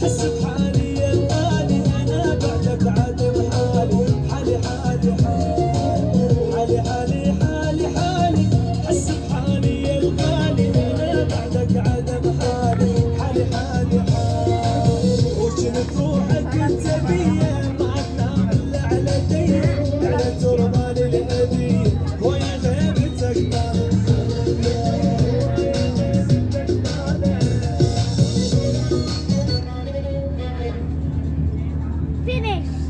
disappointed. finish.